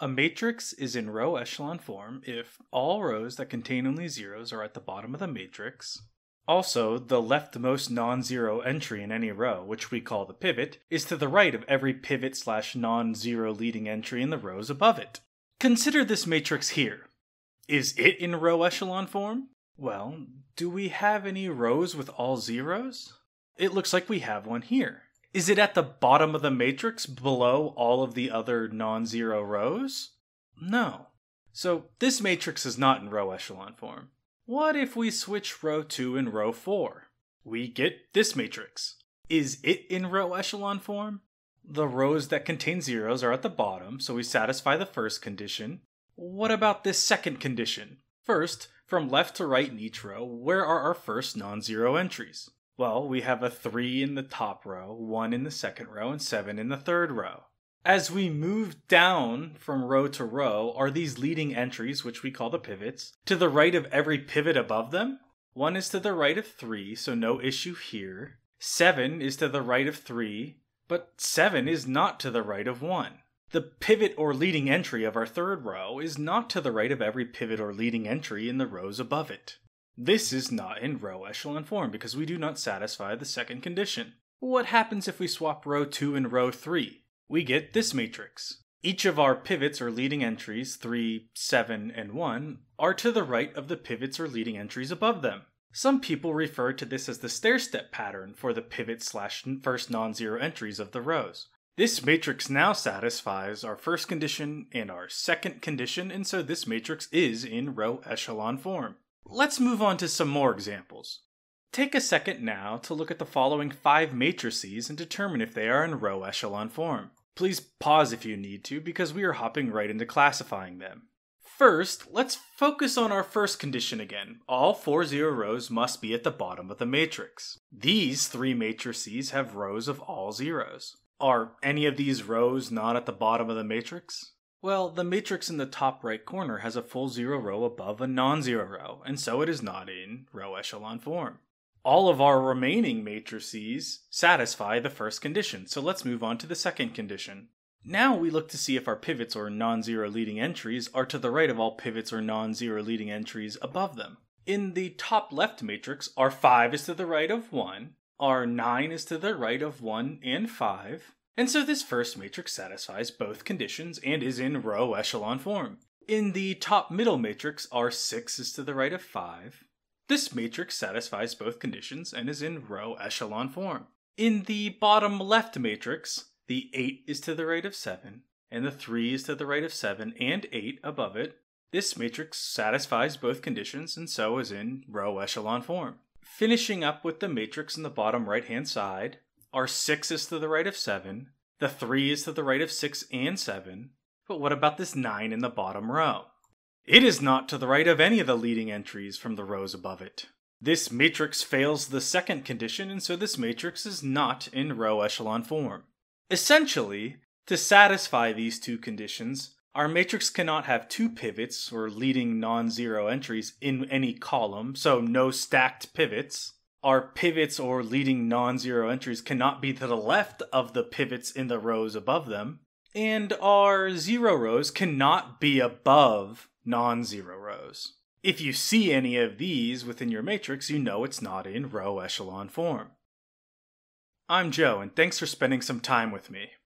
A matrix is in row echelon form if all rows that contain only zeros are at the bottom of the matrix. Also, the leftmost non-zero entry in any row, which we call the pivot, is to the right of every pivot slash non-zero leading entry in the rows above it. Consider this matrix here. Is it in row echelon form? Well, do we have any rows with all zeros? It looks like we have one here. Is it at the bottom of the matrix below all of the other non-zero rows? No. So this matrix is not in row echelon form. What if we switch row 2 and row 4? We get this matrix. Is it in row echelon form? The rows that contain zeros are at the bottom, so we satisfy the first condition. What about this second condition? First, from left to right in each row, where are our first non-zero entries? Well, we have a 3 in the top row, 1 in the second row, and 7 in the third row. As we move down from row to row, are these leading entries, which we call the pivots, to the right of every pivot above them? 1 is to the right of 3, so no issue here. 7 is to the right of 3, but 7 is not to the right of 1. The pivot or leading entry of our third row is not to the right of every pivot or leading entry in the rows above it. This is not in row echelon form because we do not satisfy the second condition. What happens if we swap row 2 and row 3? We get this matrix. Each of our pivots or leading entries, 3, 7, and 1, are to the right of the pivots or leading entries above them. Some people refer to this as the stair-step pattern for the pivot slash first non-zero entries of the rows. This matrix now satisfies our first condition and our second condition, and so this matrix is in row echelon form. Let's move on to some more examples. Take a second now to look at the following five matrices and determine if they are in row echelon form. Please pause if you need to because we are hopping right into classifying them. First, let's focus on our first condition again. All four zero rows must be at the bottom of the matrix. These three matrices have rows of all zeros. Are any of these rows not at the bottom of the matrix? Well, the matrix in the top right corner has a full zero row above a non-zero row, and so it is not in row echelon form. All of our remaining matrices satisfy the first condition, so let's move on to the second condition. Now we look to see if our pivots or non-zero leading entries are to the right of all pivots or non-zero leading entries above them. In the top left matrix, our 5 is to the right of 1, our 9 is to the right of 1 and 5, and so this first matrix satisfies both conditions and is in row echelon form. In the top middle matrix, R6 is to the right of 5. This matrix satisfies both conditions and is in row echelon form. In the bottom left matrix, the 8 is to the right of 7, and the 3 is to the right of 7 and 8 above it. This matrix satisfies both conditions and so is in row echelon form. Finishing up with the matrix in the bottom right hand side, our 6 is to the right of 7, the 3 is to the right of 6 and 7, but what about this 9 in the bottom row? It is not to the right of any of the leading entries from the rows above it. This matrix fails the second condition, and so this matrix is not in row echelon form. Essentially, to satisfy these two conditions, our matrix cannot have two pivots or leading non-zero entries in any column, so no stacked pivots, our pivots or leading non-zero entries cannot be to the left of the pivots in the rows above them, and our zero rows cannot be above non-zero rows. If you see any of these within your matrix, you know it's not in row echelon form. I'm Joe, and thanks for spending some time with me.